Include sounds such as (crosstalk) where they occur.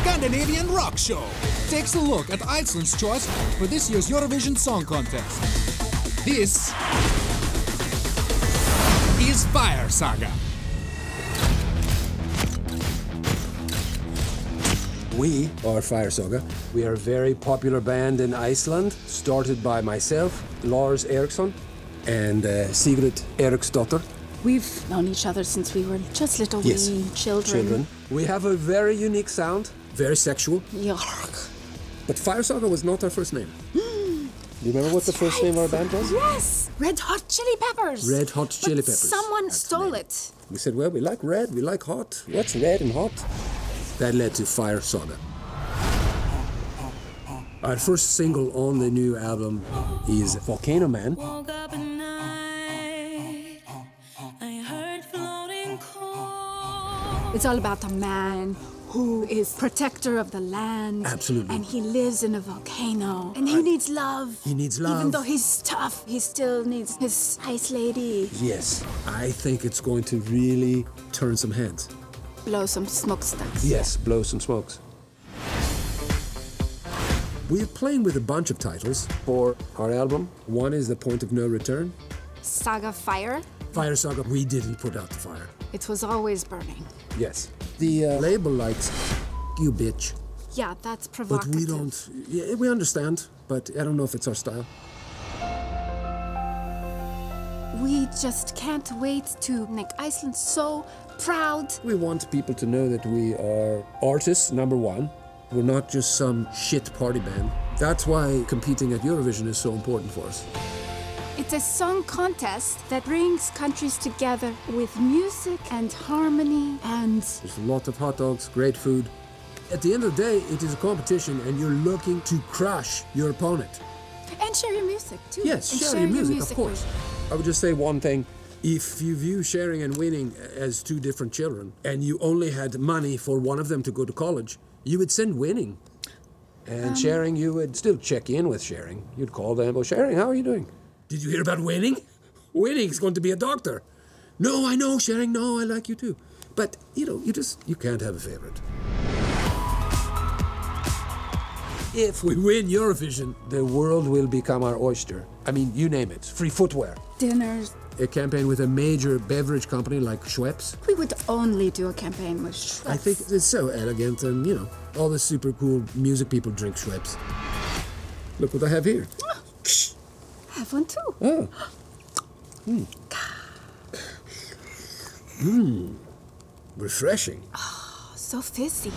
Scandinavian rock show takes a look at Iceland's choice for this year's Eurovision Song Contest. This is Fire Saga. We are Fire Saga. We are a very popular band in Iceland, started by myself, Lars Erickssong, and uh, Sigrit Ericksdottir. We've known each other since we were just little Yes, wee children. Children. We have a very unique sound, very sexual. Yuck. But Fire Saga was not our first name. Do (gasps) you remember what the first name of our band was? Yes, Red Hot Chili Peppers. Red Hot Chili But Peppers. Someone That's stole it. We said, well, we like red, we like hot. What's red and hot? That led to Fire Saga. Our first single on the new album is Volcano Man. Woke up at night. I heard floating cold. It's all about a man who is protector of the land. Absolutely. And he lives in a volcano. And he needs love. He needs love. Even though he's tough, he still needs his ice lady. Yes, I think it's going to really turn some heads. Blow some smokestacks. Yes, blow some smokes. We're playing with a bunch of titles for our album. One is The Point of No Return. Saga Fire. Fire Saga, we didn't put out the fire. It was always burning. Yes. The uh, label likes you bitch. Yeah, that's provocative. But we don't. Yeah, we understand, but I don't know if it's our style. We just can't wait to make Iceland so proud. We want people to know that we are artists, number one. We're not just some shit party band. That's why competing at Eurovision is so important for us. It's a song contest that brings countries together with music and harmony and There's a lot of hot dogs, great food. At the end of the day, it is a competition and you're looking to crush your opponent. and share your music too. Yes, And share, your music, of course. with- I would just say one thing. If you view sharing and winning as two different children, and you only had money for one of them to go to college, you would send winning. And um, sharing, you would still check in with sharing. You'd call them, oh, sharing, how are you doing? Did you hear about winning? Winning's going to be a doctor. No, I know, sharing, no, I like you too. But, you know, you just, you can't have a favorite. If we win Eurovision, the world will become our oyster. I mean, you name it. Free footwear. dinners. A campaign with a major beverage company like Schweppes. We would only do a campaign with Schweppes. I think it's so elegant, and you know, all the super cool music people drink Schweppes. Look what I have here. Ah. Have one too. Oh. Hmm. Hmm. Refreshing. Oh, So fizzy.